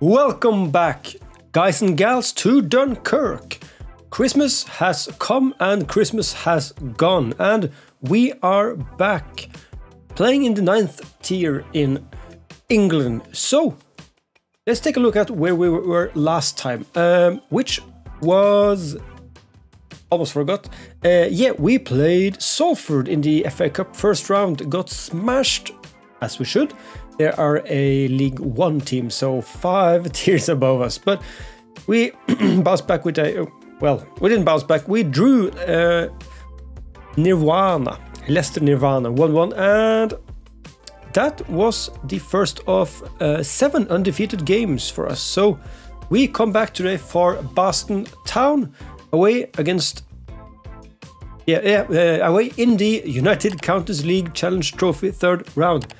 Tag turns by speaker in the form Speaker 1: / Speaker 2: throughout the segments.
Speaker 1: Welcome back, guys and gals, to Dunkirk. Christmas has come and Christmas has gone, and we are back playing in the ninth tier in England. So, let's take a look at where we were last time, um, which was. Almost forgot. Uh, yeah, we played Salford in the FA Cup first round, got smashed, as we should. There are a League One team, so five tiers above us. But we bounced back with a. Well, we didn't bounce back. We drew uh, Nirvana, Leicester Nirvana 1 1, and that was the first of uh, seven undefeated games for us. So we come back today for Boston Town away against. Yeah, yeah, uh, away in the United Counties League Challenge Trophy third round.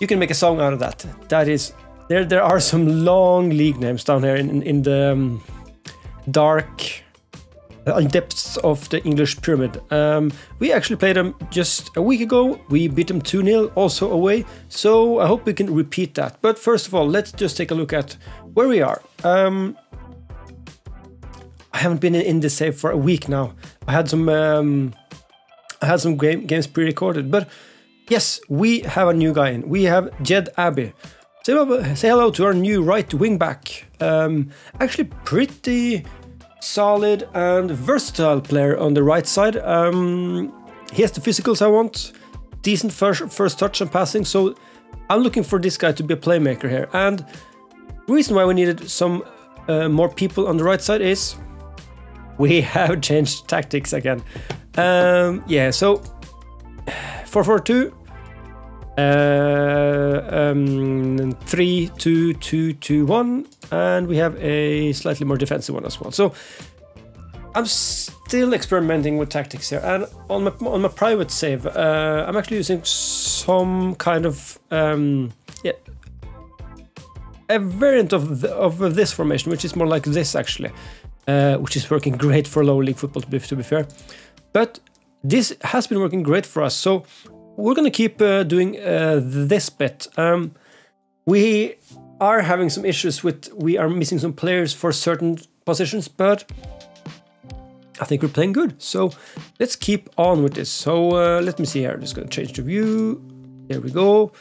Speaker 1: You can make a song out of that. That is there. There are some long league names down here in in the um, dark uh, depths of the English pyramid. Um, we actually played them just a week ago. We beat them 2 0, also away. So I hope we can repeat that. But first of all, let's just take a look at where we are. Um, I haven't been in the save for a week now. I had some um, I had some game, games pre-recorded, but yes, we have a new guy in. We have Jed Abbey. Say hello, say hello to our new right wing back. Um, actually, pretty solid and versatile player on the right side. Um, he has the physicals I want, decent first, first touch and passing, so I'm looking for this guy to be a playmaker here. And the reason why we needed some uh, more people on the right side is we have changed tactics again. Um, yeah, so 4-4-2, uh, um, 3 2 2 2 1 and we have a slightly more defensive one as well. So i'm still experimenting with tactics here and on my on my private save uh, i'm actually using some kind of um, yeah a variant of, the, of this formation which is more like this actually uh, which is working great for lower league football to be, to be fair. But this has been working great for us so we're gonna keep uh, doing uh, this bit. Um, we are having some issues with we are missing some players for certain positions, but I think we're playing good. So let's keep on with this. So uh, let me see here. I'm just gonna change the view. There we go.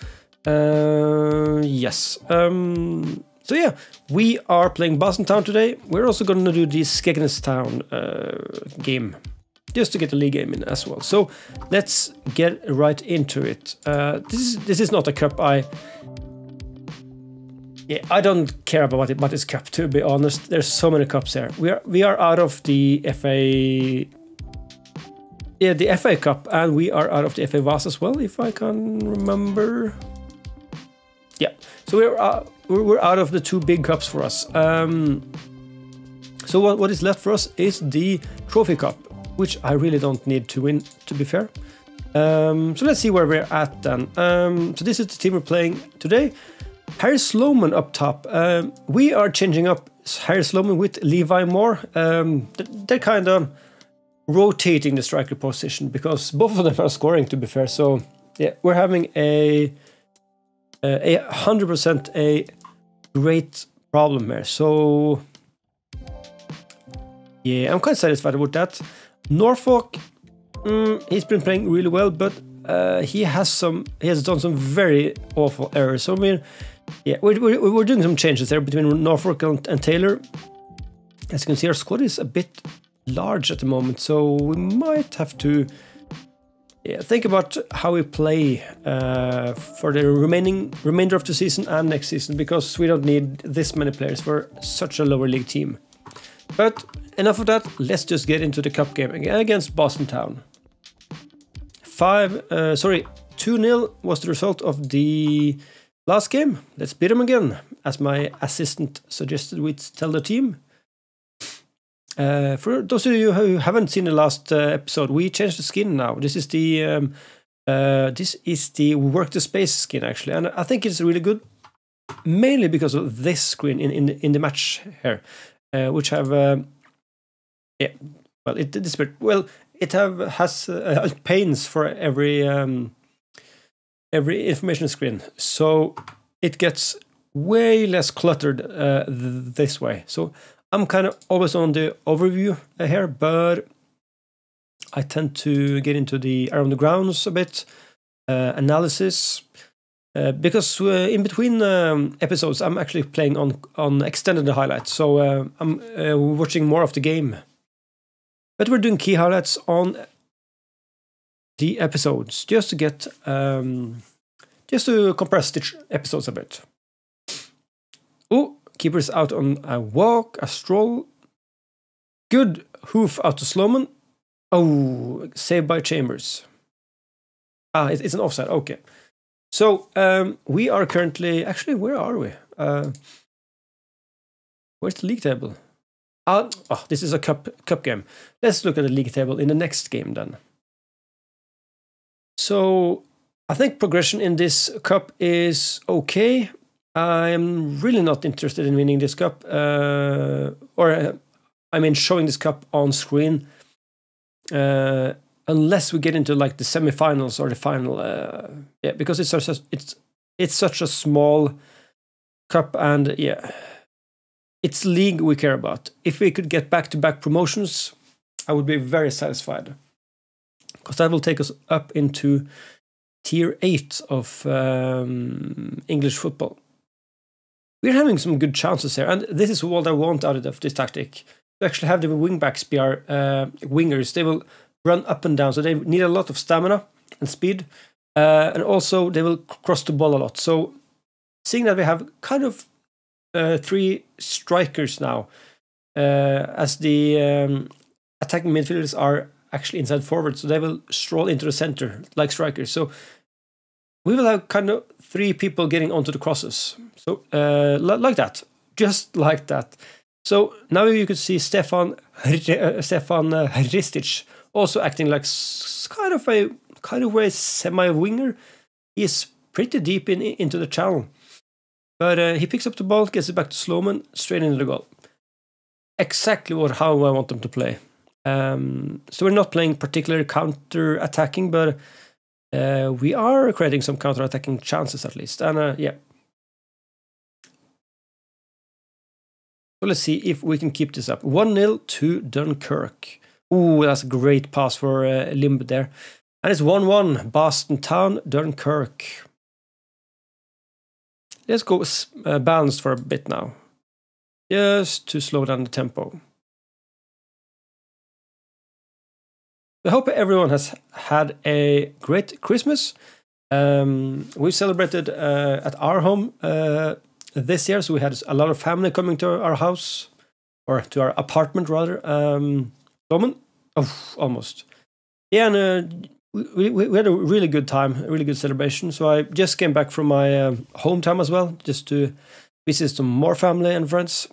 Speaker 1: Uh, yes. Um, so yeah, we are playing Boston Town today. We're also gonna do the Skegness Town uh, game just to get the league game in as well. So let's get right into it. Uh, this is this is not a cup I. Yeah, I don't care about it, but it's cup to be honest. There's so many cups here. We are we are out of the FA. Yeah, the FA Cup, and we are out of the FA Vase as well, if I can remember. Yeah, so we're uh, we're out of the two big cups for us. Um, so what, what is left for us is the Trophy Cup, which I really don't need to win, to be fair. Um, so let's see where we're at then. Um, so this is the team we're playing today. Harry Sloman up top. Um, we are changing up Harry Sloman with Levi Moore. Um, they're kind of rotating the striker position because both of them are scoring, to be fair. So yeah, we're having a a hundred percent a great problem here. So yeah, I'm quite satisfied with that. Norfolk, mm, he's been playing really well, but uh, he has some he has done some very awful errors. So I mean, yeah, we're, we're, we're doing some changes there between Norfolk and, and, Taylor. As you can see, our squad is a bit large at the moment, so we might have to yeah, think about how we play uh, for the remaining remainder of the season and next season because we don't need this many players for such a lower league team. But enough of that, let's just get into the cup game again against Boston Town. Five, uh, sorry, 2-0 was the result of the last game. Let's beat them again, as my assistant suggested we tell the team. Uh, for those of you who haven't seen the last uh, episode, we changed the skin now. This is the um, uh, this is the work the space skin actually, and I think it's really good, mainly because of this screen in in in the match here which have uh, yeah well it this well it have has uh, panes for every um, every information screen. So it gets way less cluttered uh, th this way. So I'm kind of always on the overview here, but I tend to get into the around the grounds a bit, uh, analysis, uh, because uh, in between um, episodes I'm actually playing on on extended highlights, so uh, I'm uh, watching more of the game. But we're doing key highlights on the episodes just to get um, just to compress the episodes a bit. Oh, keeper's out on a walk, a stroll. Good hoof out to Sloman. Oh, saved by Chambers. Ah, it's an offside. Okay. So um, we are currently actually where are we? Uh, where's the league table? Ah, oh, this is a cup cup game. Let's look at the league table in the next game then. So I think progression in this cup is okay. I am really not interested in winning this cup, uh, or uh, I mean showing this cup on screen, uh, unless we get into like the semifinals or the final. Uh, yeah, because it's such a, it's it's such a small cup, and yeah, it's league we care about. If we could get back to back promotions, I would be very satisfied, because that will take us up into tier eight of um, English football we're having some good chances here, and this is what I want out of this tactic. To actually have the wingbacks be our uh, wingers. They will run up and down, so they need a lot of stamina and speed, uh, and also they will cross the ball a lot. So, seeing that we have kind of uh, three strikers now, uh, as the um, attacking midfielders are actually inside forward, so they will stroll into the center like strikers. So we will have kind of three people getting onto the crosses. So uh, like that, just like that. So now you could see Stefan uh, Stefan uh, Ristic also acting like kind of a kind of a semi winger. He's pretty deep in into the channel, but uh, he picks up the ball, gets it back to Sloman, straight into the goal. Exactly what how I want them to play. Um, so we're not playing particular counter attacking, but uh, we are creating some counter-attacking chances at least. And uh, yeah. So let's see if we can keep this up. 1-0 to Dunkirk. Ooh, that's a great pass for uh, Limb there. And it's 1-1, Boston Town, Dunkirk. Let's go uh, balanced for a bit now. Just to slow down the tempo. I hope everyone has had a great Christmas. Um, we celebrated uh, at our home uh, this year, so we had a lot of family coming to our house, or to our apartment rather. Um, Oh, almost. Yeah, and uh, we, we, we, had a really good time, a really good celebration. So I just came back from my uh, hometown as well, just to visit some more family and friends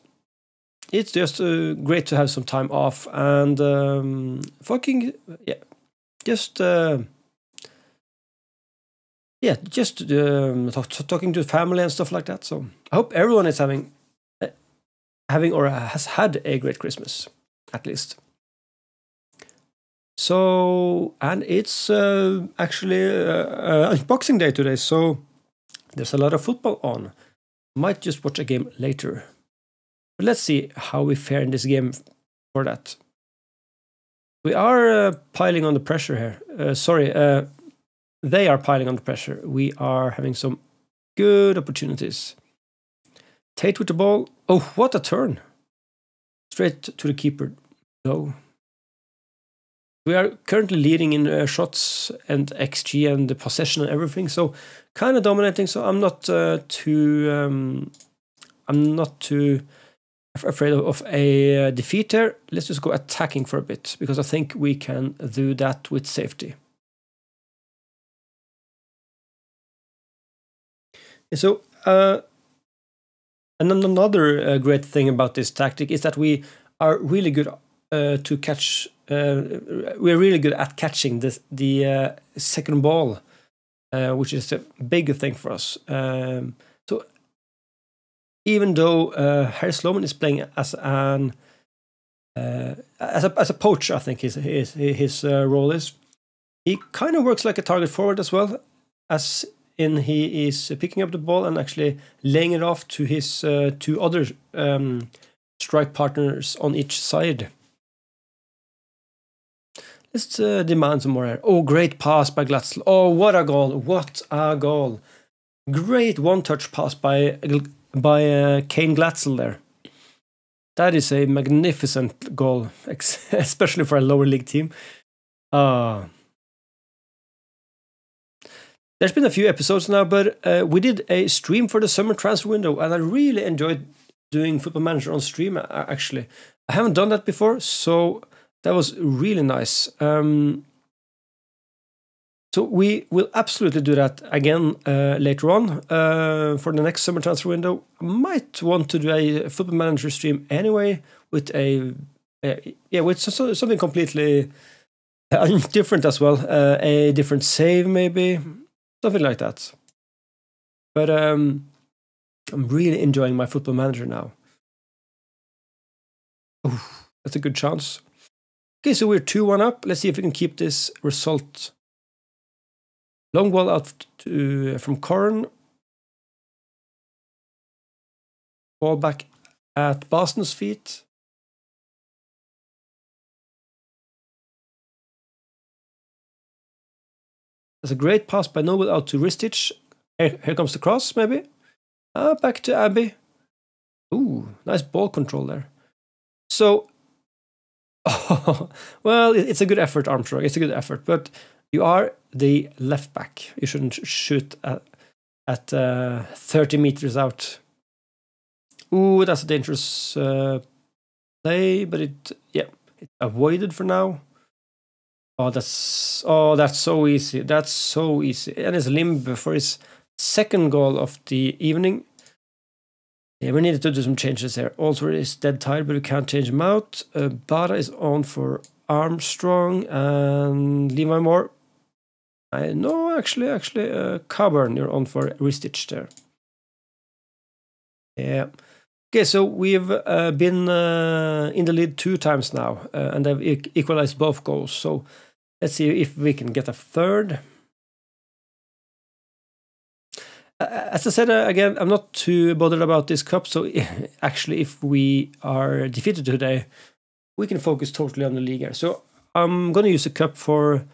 Speaker 1: it's just uh, great to have some time off and um, fucking yeah, just uh, yeah, just um, talk, talking to family and stuff like that. So I hope everyone is having uh, having or has had a great Christmas at least. So and it's uh, actually uh, uh, unboxing day today, so there's a lot of football on. Might just watch a game later. But let's see how we fare in this game for that. We are uh, piling on the pressure here. Uh, sorry, uh, they are piling on the pressure. We are having some good opportunities. Tate with the ball. Oh, what a turn! Straight to the keeper. Go. We are currently leading in uh, shots and XG and the possession and everything, so kind of dominating. So I'm not uh, too. Um, I'm not too afraid of a uh, defeat here. Let's just go attacking for a bit, because I think we can do that with safety. And so, uh, and another uh, great thing about this tactic is that we are really good to catch. Uh, we're really good at catching this, the uh, second ball, which is a big thing for us. Um, so even though uh, Harry Sloman is playing as an uh, as a as a poacher, I think his his his uh, role is. He kind of works like a target forward as well, as in he is picking up the ball and actually laying it off to his uh, two other um, strike partners on each side. Let's uh, demand some more here. Oh, great pass by Glatzel. Oh, what a goal! What a goal! Great one-touch pass by by uh, Kane Glatzel there. That is a magnificent goal, especially for a lower league team. Uh, there's been a few episodes now, but uh, we did a stream for the summer transfer window, and I really enjoyed doing Football Manager on stream. Actually, I haven't done that before, so that was really nice. Um, so we will absolutely do that again uh, later on uh, for the next summer transfer window. I might want to do a Football Manager stream anyway with a, a yeah with something completely different as well, uh, a different save maybe something like that. But um, I'm really enjoying my Football Manager now. Ooh, that's a good chance. Okay, so we're 2 1 up. Let's see if we can keep this result. Long ball out to, from Corn. Ball back at Boston's feet. There's a great pass by Noble out to Ristic. Here, here comes the cross, maybe. Ah, back to Abbey. Ooh, nice ball control there. So, oh, well, it's a good effort, Armstrong. It's a good effort, but you are the left back. You shouldn't shoot at, at uh, 30 meters out. Ooh, that's a dangerous uh, play, but it, yeah, it's avoided for now. Oh, that's oh, that's so easy. That's so easy. And it's Limb for his second goal of the evening. Yeah, we needed to do some changes there. Also, is dead tired, but we can't change him out. Uh, Bada is on for Armstrong and Levi Moore I no, actually, actually, uh, Coburn, you're on for Ristic there. Yeah. Okay, so we've uh, been uh, in the lead two times now, uh, and have e equalized both goals. So let's see if we can get a third. As I said uh, again, I'm not too bothered about this cup. So actually, if we are defeated today, we can focus totally on the league. So I'm going to use the cup for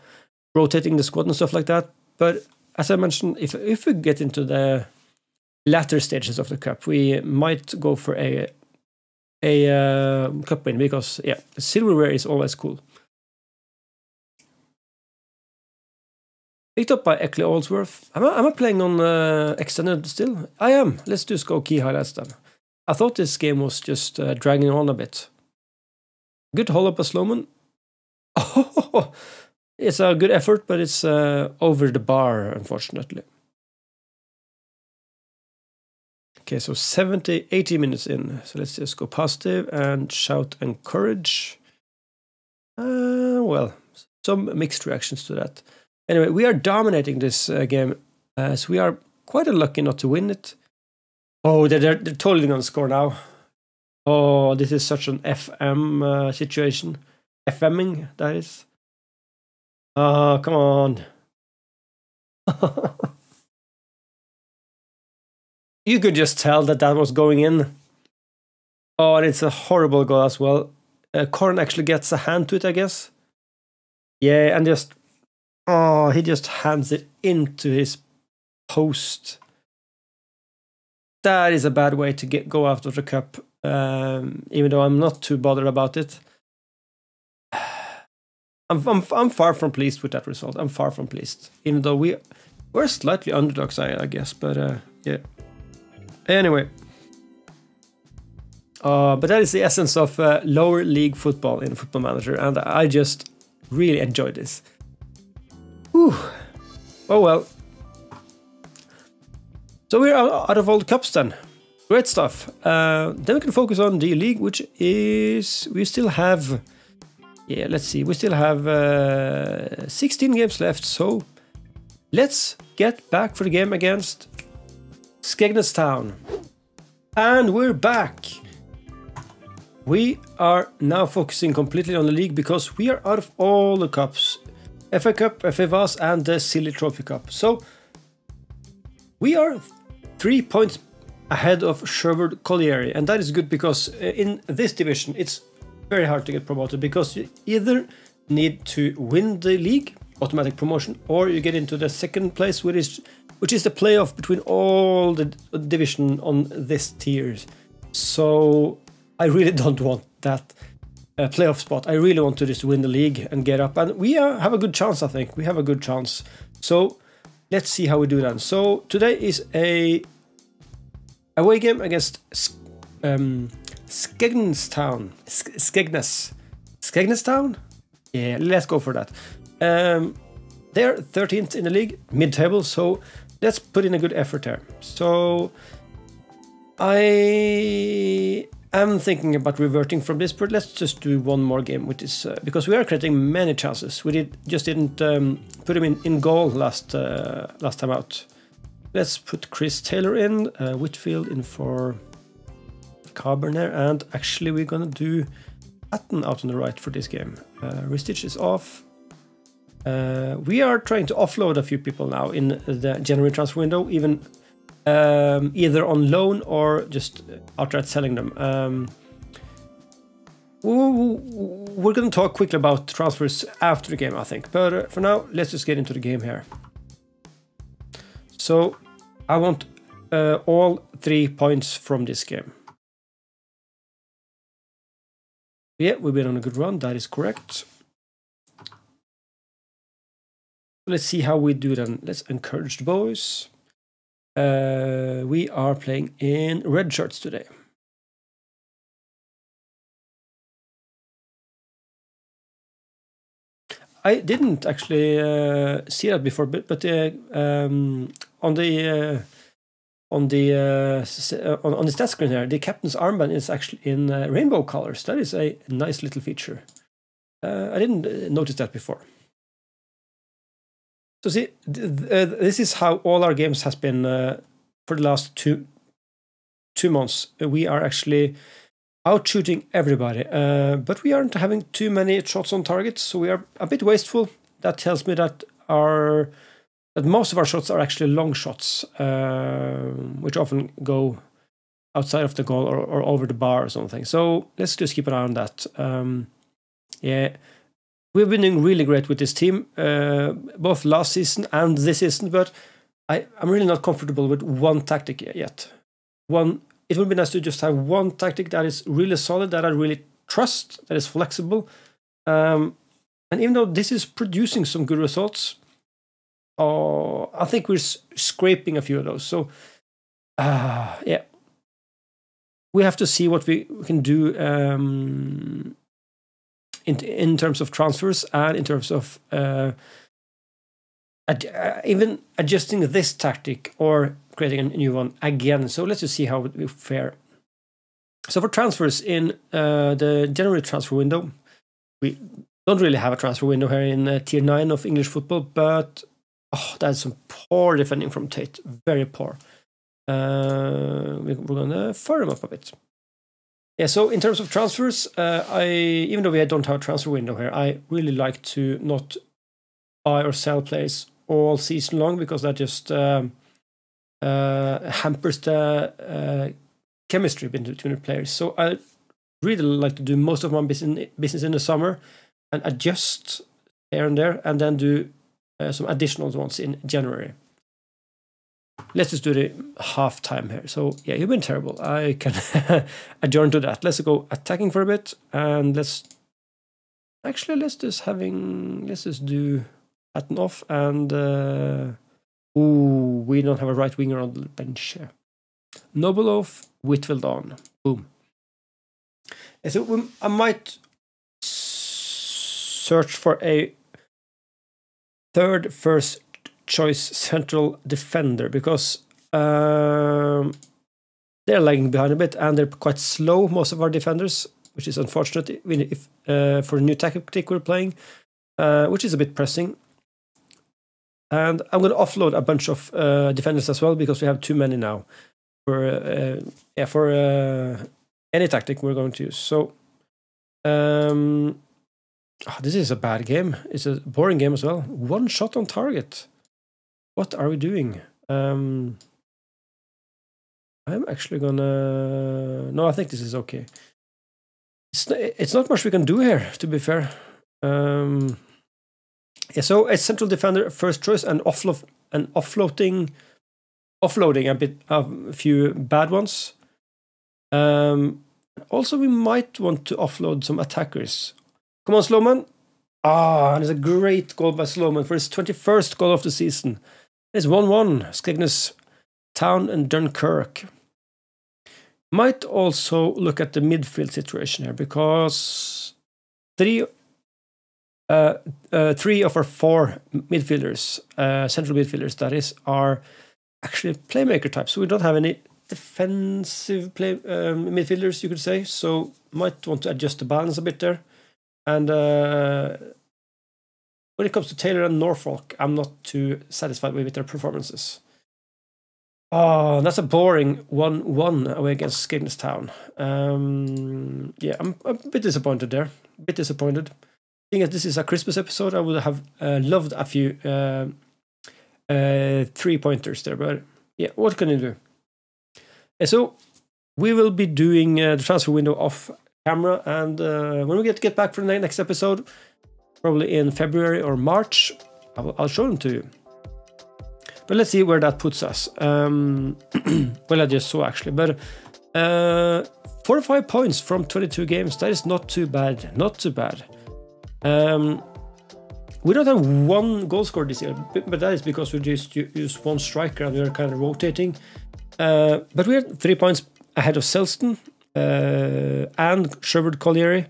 Speaker 1: rotating the squad and stuff like that. But as I mentioned, if if we get into the latter stages of the cup, we might go for a a uh, cup win because yeah, silverware is always cool. Picked up by Eckley Oldsworth. Am I, am I playing on uh, extended still? I am. Let's just go key highlights then. I thought this game was just uh, dragging on a bit. Good hold up a Sloman. Oh, it's a good effort, but it's uh, over the bar, unfortunately. Okay, so 70, 80 minutes in. So let's just go positive and shout encourage. Uh, well, some mixed reactions to that. Anyway, we are dominating this uh, game as we are quite unlucky not to win it. Oh, they're, they're, they're totally going to score now. Oh, this is such an FM uh, situation. FMing, that is. Oh, come on. you could just tell that that was going in. Oh, and it's a horrible goal as well. Uh, Corn actually gets a hand to it, I guess. Yeah, and just oh, he just hands it into his post. That is a bad way to get go of the cup. Um, even though I'm not too bothered about it. I'm, I'm, I'm far from pleased with that result. I'm far from pleased. Even though we we're slightly underdogs, I, I guess. But uh, yeah. Anyway. Uh, but that is the essence of uh, lower league football in Football Manager, and I just really enjoy this. Whew. Oh well. So we're out of all the cups then. Great stuff. Uh, then we can focus on the league, which is we still have yeah, let's see. We still have uh, 16 games left, so let's get back for the game against Skegness Town. And we're back. We are now focusing completely on the league because we are out of all the cups. FA Cup, FA Vase and the Silly Trophy Cup. So we are three points ahead of Sherwood Colliery, and that is good because uh, in this division it's very hard to get promoted because you either need to win the league, automatic promotion, or you get into the second place, which is which is the playoff between all the division on this tier. So I really don't want that uh, playoff spot. I really want to just win the league and get up, and we uh, have a good chance. I think we have a good chance. So let's see how we do that. So today is a away game against um, Skegnstown. Skegness. Skegness Yeah, let's go for that. Um, they're 13th in the league, mid-table, so let's put in a good effort there. So I am thinking about reverting from this, but let's just do one more game with this uh, because we are creating many chances. We did just didn't um, put him in, in goal last uh, last time out. Let's put Chris Taylor in, uh, Whitfield in for Carboner, and actually we're gonna do Patton out on the right for this game. Uh, Ristic is off. Uh, we are trying to offload a few people now in the January transfer window, even um, either on loan or just outright selling them. Um, we're going to talk quickly about transfers after the game, I think. But uh, for now, let's just get into the game here. So I want uh, all three points from this game. Yeah, we've been on a good run. That is correct. Let's see how we do then. Let's encourage the boys. Uh, we are playing in red shirts today. I didn't actually uh, see that before, but, but uh, um, on the uh, on the uh, on, on the stat screen here, the captain's armband is actually in uh, rainbow colors. That is a nice little feature. I didn't notice that before. So see, this is how all our games has been for the last two two months. We are actually out shooting everybody, uh, but we aren't having too many shots on target, so we are a bit wasteful. That tells me that our that most of our shots are actually long shots, uh, which often go outside of the goal or, or, over the bar or something. So let's just keep an eye on that. Um, yeah, we've been doing really great with this team, uh, both last season and this season, but I, I'm really not comfortable with one tactic yet. One it would be nice to just have one tactic that is really solid, that I really trust, that is flexible. Um, and even though this is producing some good results, uh, I think we're scraping a few of those. So, uh, yeah, we have to see what we can do um, in in terms of transfers and in terms of uh, ad uh, even adjusting this tactic or creating a new one again. So let's just see how it will fare. So for transfers in uh, the January transfer window, we don't really have a transfer window here in uh, tier 9 of English football, but oh, that's some poor defending from Tate. Very poor. Uh, we're going to fire him up a bit. Yeah, so in terms of transfers, uh, I even though we don't have a transfer window here, I really like to not buy or sell players all season long because that just um, uh, hampers the uh, chemistry between the players. So I really like to do most of my business business in the summer and adjust here and there, and then do uh, some additional ones in January. Let's just do the half time here. So yeah, you've been terrible. I can adjourn to that. Let's go attacking for a bit, and let's actually let's just having let's just do Patton off and. Uh, Ooh, we don't have a right winger on the bench here. Noble off, Whitfield on. Boom. And so I might search for a third first choice central defender because um, they're lagging behind a bit and they're quite slow, most of our defenders, which is unfortunate if uh, for a new tactic we're playing, uh, which is a bit pressing. And I'm going to offload a bunch of uh, defenders as well because we have too many now for uh, yeah for uh, any tactic we're going to use. So um, oh, this is a bad game. It's a boring game as well. One shot on target. What are we doing? Um, I'm actually gonna. No, I think this is okay. It's it's not much we can do here, to be fair. Um, yeah, so a central defender first choice and offload and offloading, offloading a bit a few bad ones. Um, also, we might want to offload some attackers. Come on, Sloman. Ah, and it's a great goal by Sloman for his 21st goal of the season. It's 1 1, Skegness Town and Dunkirk. Might also look at the midfield situation here because three, uh, uh, three of our four midfielders, uh, central midfielders, that is, are actually playmaker types. So we don't have any defensive play um, midfielders, you could say. So might want to adjust the balance a bit there. And uh, when it comes to Taylor and Norfolk, I'm not too satisfied with their performances. Oh, that's a boring 1 1 away against Skegness Town. Um, yeah, I'm, I'm, a bit disappointed there. A bit disappointed. Seeing as this is a Christmas episode, I would have uh, loved a few uh, uh, three pointers there, but yeah, what can you do? so, we will be doing uh, the transfer window off camera, and uh, when we get to get back for the next episode, probably in February or March, I'll, show them to you. But let's see where that puts us. Um, well, I just saw actually, but uh, 45 points from 22 games. That is not too bad. Not too bad. Um, we don't have one goal scorer this year, but that is because we just use one striker and we're kind of rotating. Uh, but we're three points ahead of Selston uh, and Sherwood Colliery.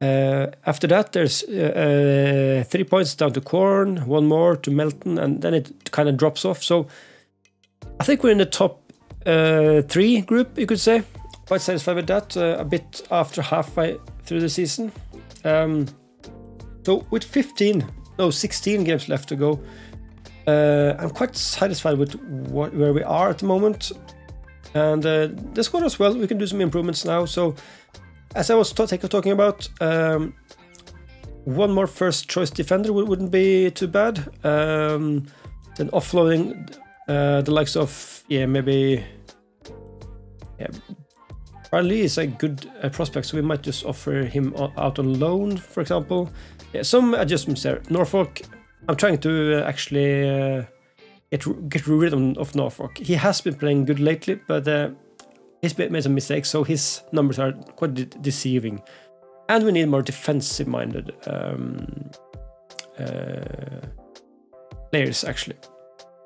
Speaker 1: Uh, after that, there's uh, uh, three points down to Quorn, one more to Melton, and then it kind of drops off. So I think we're in the top uh, three group, you could say. Quite satisfied with that. Uh, a bit after halfway through the season. Um, so with 15, no, 16 games left to go, uh, I'm quite satisfied with what, where we are at the moment. And the squad as well, we can do some improvements now. So as I was talking about, um, one more first choice defender wouldn't be too bad. Um, then offloading uh, the likes of yeah maybe yeah Brian is a good uh, prospect, so we might just offer him out on loan, for example. Yeah, some adjustments there. Norfolk, I'm trying to uh, actually uh, get get rid of, of Norfolk. He has been playing good lately, but uh, He's made some mistakes, so his numbers are quite de deceiving. And we need more defensive-minded um, uh, players, actually.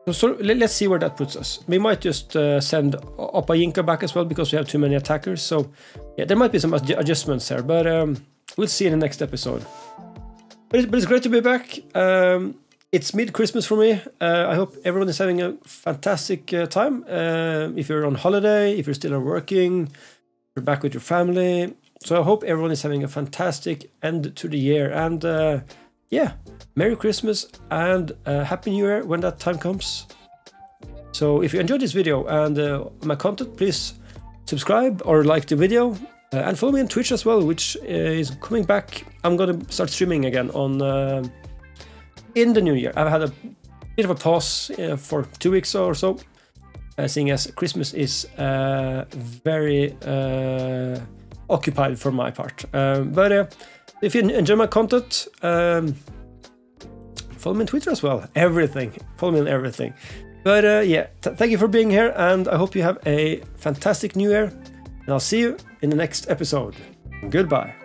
Speaker 1: So, so, let's see where that puts us. We might just uh, send Opayinka back as well because we have too many attackers. So yeah, there might be some adjustments there, but um, we'll see in the next episode. But, it, but it's great to be back. Um, it's mid Christmas for me. Uh, I hope everyone is having a fantastic uh, time. Uh, if you're on holiday, if you're still working, you're back with your family. So I hope everyone is having a fantastic end to the year. And uh, yeah, Merry Christmas and uh, Happy New Year when that time comes. So if you enjoyed this video and uh, my content, please subscribe or like the video. and follow me on Twitch as well, which is coming back. I'm gonna start streaming again on in the new year. I've had a bit of a pause uh, for two weeks or so, uh, seeing as Christmas is uh, very uh, occupied for my part. Um, but uh, if you enjoy my content, um, follow me on Twitter as well. Everything. Follow me on everything. But uh, yeah, thank you for being here, and I hope you have a fantastic new year. And I'll see you in the next episode. Goodbye.